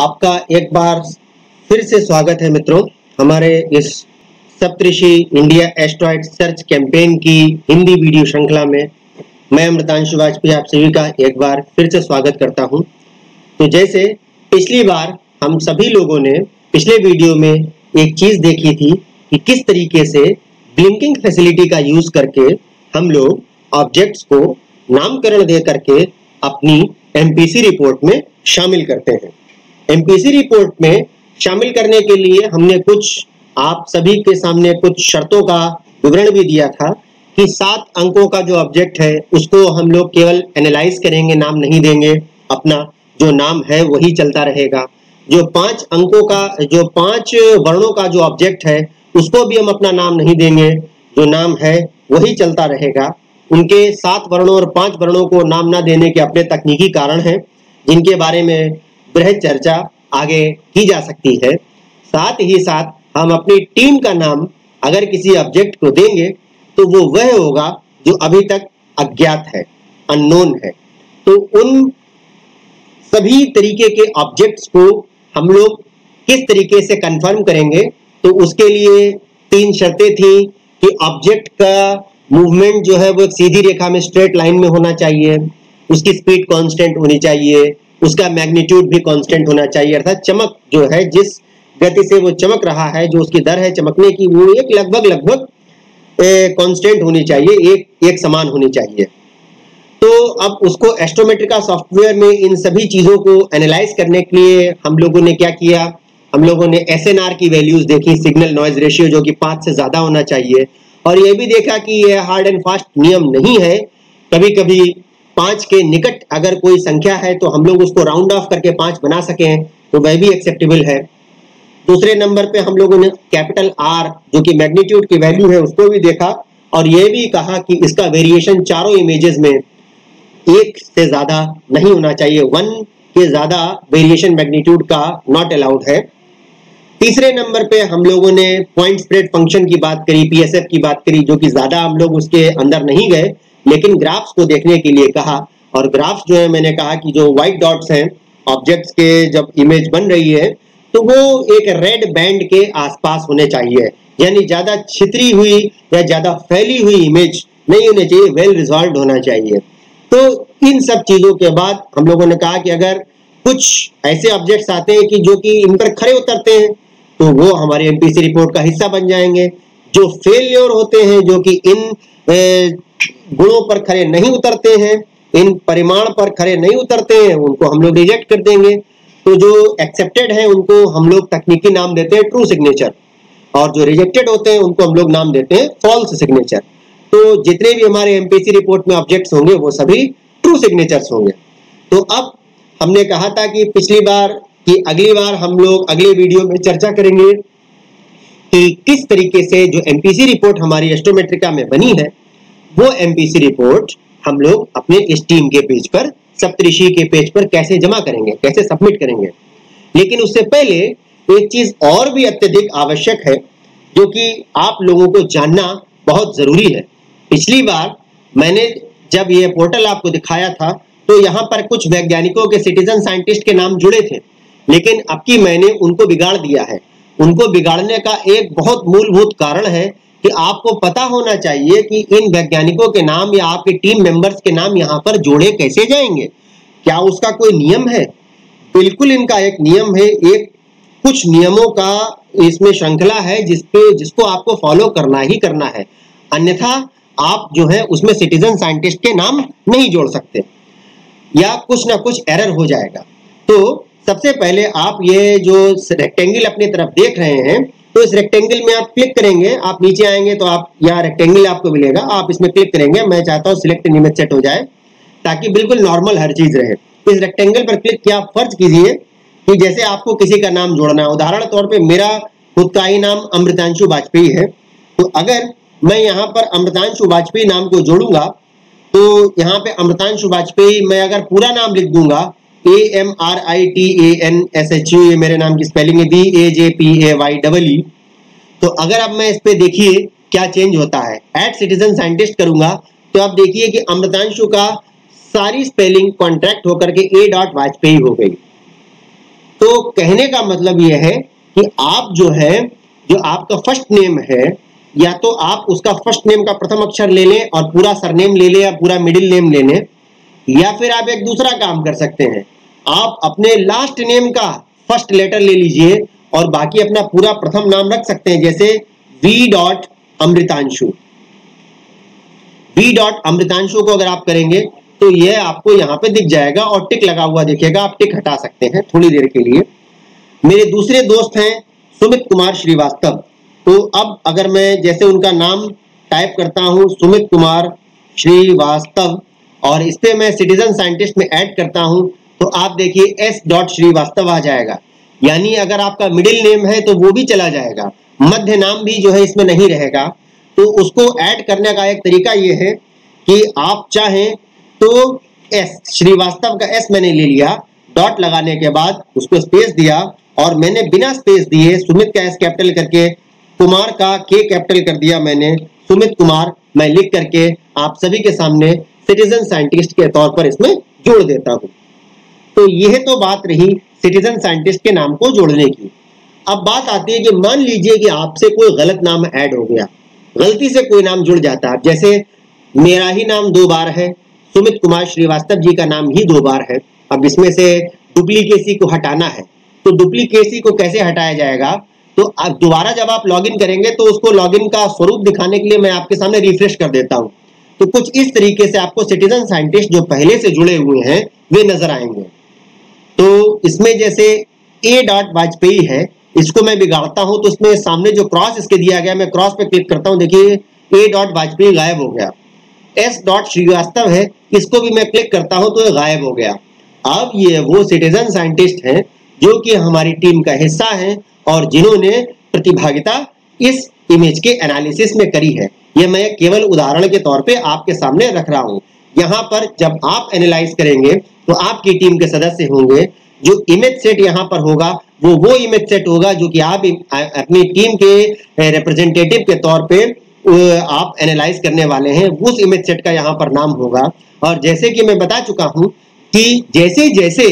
आपका एक बार फिर से स्वागत है मित्रों। हमारे इस Saptarishi India asteroid search campaign की हिंदी वीडियो श्रृंखला में मैं अमृतांशु वाजपेयी आप सभी का एक बार फिर से स्वागत करता हूँ। तो जैसे पिछली बार हम सभी लोगों ने पिछले वीडियो में एक चीज़ देखी थी कि किस तरीके से ब्लिंकिंग फैसिलिटी का यूज़ करके हम लोग ऑब्जेक्ट्स को नामकरण दे करके अपनी एमपीसी रिपोर्ट में शामिल करते हैं। एमपीसी रिपोर्ट में शामिल करने के लिए हमने कुछ, आप सभी के सामने कुछ शर्तों का विवरण भी दिया था कि सात अंकों का जो ऑब्जेक्ट है, उसको हम लोग केवल एनालाइज करेंगे, नाम नहीं देंगे। अपना जो नाम है, वही चलता रहेगा। जो पाँच अंकों का, जो पाँच वर्णों का जो ऑब्जेक्ट है, उसको भी हम अपना नाम नहीं देंगे। जो नाम है, वही चलता रहेगा। उनके सात वर्णों और पाँच वर्णों को नाम ना देने के अपने तकनीकी कारण हैं, जिनके बारे में बृहद चर्चा आगे की जा सकती है। साथ ही साथ हम अपनी टीम का नाम अगर किसी ऑब्जेक्ट को देंगे तो वो वह होगा जो अभी तक अज्ञात है अननोन है। तो उन सभी तरीके के ऑब्जेक्ट्स को हम लोग किस तरीके से कंफर्म करेंगे तो उसके लिए तीन शर्तें थी कि ऑब्जेक्ट का मूवमेंट जो है वो एक सीधी रेखा में स्ट्रेट लाइन में होना चाहिए, उसकी स्पीड कांस्टेंट होनी चाहिए उसका मैग्नीट्यूड भी कांस्टेंट होना चाहिए। अर्थात चमक जो है, जिस गति से वो चमक रहा है, जो उसकी दर है चमकने की, वो एक लगभग लगभग कांस्टेंट होनी चाहिए, एक एक समान होनी चाहिए। तो अब उसको एस्ट्रोमेट्रिका सॉफ्टवेयर में इन सभी चीज़ों को एनालाइज करने के लिए हम लोगों ने क्या किया? हम लोगों ने एस की वैल्यूज़ देखी सिग्नल नॉइज़ रेशियो जो कि पाँच से ज़्यादा होना चाहिए। और ये भी देखा कि यह हार्ड एंड फास्ट नियम नहीं है। कभी कभी पाँच के निकट अगर कोई संख्या है तो हम लोग उसको राउंड ऑफ़ करके पाँच बना सके हैं तो वह भी एक्सेप्टेबल है। दूसरे नंबर पे हम लोगों ने कैपिटल आर जो कि मैग्नीट्यूड की वैल्यू है, उसको भी देखा और यह भी कहा कि इसका वेरिएशन चारों इमेजेस में एक से ज़्यादा नहीं होना चाहिए। वन के ज़्यादा वेरिएशन मैग्नीट्यूड का नॉट अलाउड है। तीसरे नंबर पे हम लोगों ने पॉइंट स्प्रेड फ़ंक्शन की बात करी पीएसएफ की बात करी, जो कि ज़्यादा हम लोग उसके अंदर नहीं गए। लेकिन ग्राफ्स को देखने के लिए कहा, और ग्राफ्स जो है, मैंने कहा कि जो व्हाइट डॉट्स हैं ऑब्जेक्ट्स के जब इमेज बन रही है तो वो एक रेड बैंड के आसपास होने चाहिए। यानी ज़्यादा छितरी हुई या ज़्यादा फैली हुई इमेज नहीं होनी चाहिए वेल रिजॉल्व होना चाहिए। तो इन सब चीज़ों के बाद हम लोगों ने कहा कि अगर कुछ ऐसे ऑब्जेक्ट्स आते हैं कि जो कि इन पर खड़े उतरते हैं तो वो हमारे एमपीसी रिपोर्ट का हिस्सा बन जाएँगे। जो फेलियर होते हैं, जो कि इन गुणों पर खड़े नहीं उतरते हैं, इन परिमाण पर खड़े नहीं उतरते हैं, उनको हम लोग रिजेक्ट कर देंगे। तो जो एक्सेप्टेड है, उनको हम लोग तकनीकी नाम देते हैं ट्रू सिग्नेचर और जो रिजेक्टेड होते हैं, उनको हम लोग नाम देते हैं फॉल्स सिग्नेचर तो जितने भी हमारे एमपीसी रिपोर्ट में ऑब्जेक्ट्स होंगे, वो सभी ट्रू सिग्नेचर्स होंगे। तो अब हमने कहा था कि पिछली बार, कि अगली बार हम लोग अगले वीडियो में चर्चा करेंगे कि किस तरीके से जो एमपीसी रिपोर्ट हमारी एस्ट्रोमेट्रिका में बनी है वो एमपीसी रिपोर्ट हम लोग अपने इस टीम के पेज पर, सप्तऋषि के पेज पर कैसे जमा करेंगे, कैसे सबमिट करेंगे। लेकिन उससे पहले एक चीज़ और भी अत्यधिक आवश्यक है, जो कि आप लोगों को जानना बहुत ज़रूरी है। पिछली बार मैंने जब ये पोर्टल आपको दिखाया था तो यहाँ पर कुछ वैज्ञानिकों के सिटीजन साइंटिस्ट के नाम जुड़े थे, लेकिन अब की मैंने उनको बिगाड़ दिया है। उनको बिगाड़ने का एक बहुत मूलभूत कारण है कि आपको पता होना चाहिए कि इन वैज्ञानिकों के नाम या आपके टीम मेंबर्स के नाम यहाँ पर जोड़े कैसे जाएँगे? क्या उसका कोई नियम है? बिल्कुल इनका एक नियम है। एक कुछ नियमों का इसमें श्रृंखला है जिसपे जिसको आपको फॉलो करना ही करना है। अन्यथा आप जो है उसमें सिटीजन साइंटिस्ट के नाम नहीं जोड़ सकते। या कुछ ना कुछ एरर हो जाएगा। तो सबसे पहले आप ये जो रेक्टेंगल अपनी तरफ़ देख रहे हैं तो इस रेक्टेंगल में आप क्लिक करेंगे, आप नीचे आएँगे तो आप, यहाँ रेक्टेंगल आपको मिलेगा। आप इसमें क्लिक करेंगे, मैं चाहता हूँ सिलेक्ट इमेज सेट हो जाए, ताकि बिल्कुल नॉर्मल हर चीज़ रहे। इस रेक्टेंगल पर क्लिक किया फ़र्ज़ कीजिए कि जैसे आपको किसी का नाम जोड़ना है। उदाहरण तौर पर मेरा खुद का ही नाम अमृतांशु वाजपेयी है। तो अगर मैं यहाँ पर अमृतांशु वाजपेयी नाम को जोड़ूँगा तो यहाँ पे अमृतांशु वाजपेयी मैं अगर पूरा नाम लिख दूँगा A M R I T A N S H U ये मेरे नाम की स्पेलिंग है B A J P A Y double E तो अगर अब मैं इस पे देखिए क्या चेंज होता है। एट सिटीजन साइंटिस्ट करूँगा तो आप देखिए कि अमृतांशु का सारी स्पेलिंग कॉन्ट्रैक्ट होकर के ए डॉट वाजपेयी हो गई। तो कहने का मतलब यह है कि आप जो है, जो आपका फ़र्स्ट नेम है, या तो आप उसका फ़र्स्ट नेम का प्रथम अक्षर ले लें और पूरा सरनेम ले लें या पूरा मिडिल नेम ले लें या फिर आप एक दूसरा काम कर सकते हैं। आप अपने लास्ट नेम का फ़र्स्ट लेटर ले लीजिए और बाकी अपना पूरा प्रथम नाम रख सकते हैं, जैसे V dot Amritanshu V dot Amritanshu को अगर आप करेंगे तो यह आपको यहाँ पे दिख जाएगा और टिक लगा हुआ दिखेगा। आप टिक हटा सकते हैं थोड़ी देर के लिए। मेरे दूसरे दोस्त हैं सुमित कुमार श्रीवास्तव। तो अब अगर मैं जैसे उनका नाम टाइप करता हूँ, सुमित कुमार श्रीवास्तव। और इस पे मैं सिटीजन साइंटिस्ट में ऐड करता हूँ तो आप देखिए एस डॉट श्रीवास्तव आ जाएगा। यानी अगर आपका मिडिल नेम है तो वो भी चला जाएगा। मध्य नाम भी जो है इसमें नहीं रहेगा। तो उसको ऐड करने का एक तरीका ये है कि आप चाहें तो एस श्रीवास्तव का एस मैंने ले लिया डॉट लगाने के बाद उसको स्पेस दिया और मैंने बिना स्पेस दिए सुमित का एस कैपिटल करके, कुमार का के कैपिटल कर दिया मैंने। सुमित कुमार, मैं लिख करके आप सभी के सामने सिटीजन साइंटिस्ट के तौर पर इसमें जोड़ देता हूँ। तो यह तो बात रही सिटीजन साइंटिस्ट के नाम को जोड़ने की। अब बात आती है कि मान लीजिए कि आपसे कोई गलत नाम ऐड हो गया। गलती से कोई नाम जुड़ जाता है। जैसे मेरा ही नाम दो बार है, सुमित कुमार श्रीवास्तव जी का नाम ही दो बार है। अब इसमें से डुप्लीकेसी को हटाना है। तो डुप्लीकेसी को कैसे हटाया जाएगा? तो दोबारा जब आप लॉगिन करेंगे तो उसको लॉगिन का स्वरूप दिखाने के लिए मैं आपके सामने रिफ्रेश कर देता हूँ। तो कुछ इस तरीके से आपको सिटीजन साइंटिस्ट जो पहले से जुड़े हुए हैं, वे नज़र आएँगे। तो इसमें जैसे ए डॉट वाजपेयी है, इसको मैं बिगाड़ता हूँ तो इसमें सामने जो क्रॉस इसके दिया गया, मैं क्रॉस पे क्लिक करता हूँ, देखिए ए डॉट वाजपेयी गायब हो गया। एस डॉट श्रीवास्तव है, इसको भी मैं क्लिक करता हूँ तो ये गायब हो गया। अब ये वो सिटीजन साइंटिस्ट हैं, जो कि हमारी टीम का हिस्सा हैं, और जिन्होंने प्रतिभागिता इस इमेज के एनालिसिस में करी है। ये मैं केवल उदाहरण के तौर पे आपके सामने रख रहा हूँ। यहाँ पर जब आप एनालाइज करेंगे तो आपकी टीम के सदस्य होंगे, जो इमेज सेट यहाँ पर होगा, वो वो इमेज सेट होगा जो कि आप अपनी टीम के रिप्रेजेंटेटिव के तौर पे आप एनालाइज करने वाले हैं। उस इमेज सेट का यहाँ पर नाम होगा। और जैसे कि मैं बता चुका हूँ कि जैसे जैसे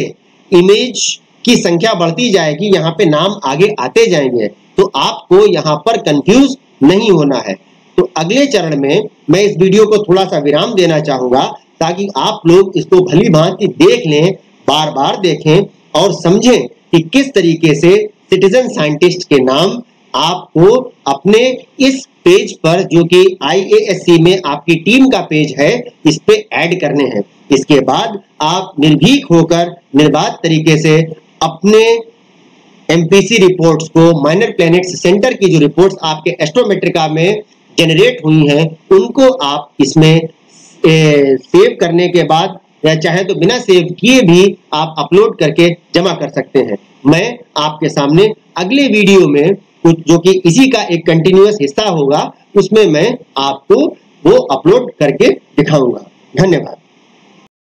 इमेज की संख्या बढ़ती जाएगी, यहाँ पे नाम आगे आते जाएँगे तो आपको यहाँ पर कंफ्यूज नहीं होना है। तो अगले चरण में मैं इस वीडियो को थोड़ा सा विराम देना चाहूँगा ताकि आप लोग इसको भली भांति देख लें बार बार देखें और समझें कि किस तरीके से सिटीजन साइंटिस्ट के नाम आपको अपने इस पेज पर जो कि आईएएससी में आपकी टीम का पेज है, इस पे ऐड करने हैं। इसके बाद आप निर्भीक होकर निर्बाध तरीके से अपने एमपीसी रिपोर्ट्स को माइनर प्लैनेट्स सेंटर की जो रिपोर्ट्स आपके एस्ट्रोमेट्रिका में जनरेट हुई हैं उनको आप इसमें ए, सेव करने के बाद या चाहे तो बिना सेव किए भी आप अपलोड करके जमा कर सकते हैं। मैं आपके सामने अगले वीडियो में कुछ जो कि इसी का एक कंटिन्यूस हिस्सा होगा उसमें मैं आपको वो अपलोड करके दिखाऊँगा। धन्यवाद।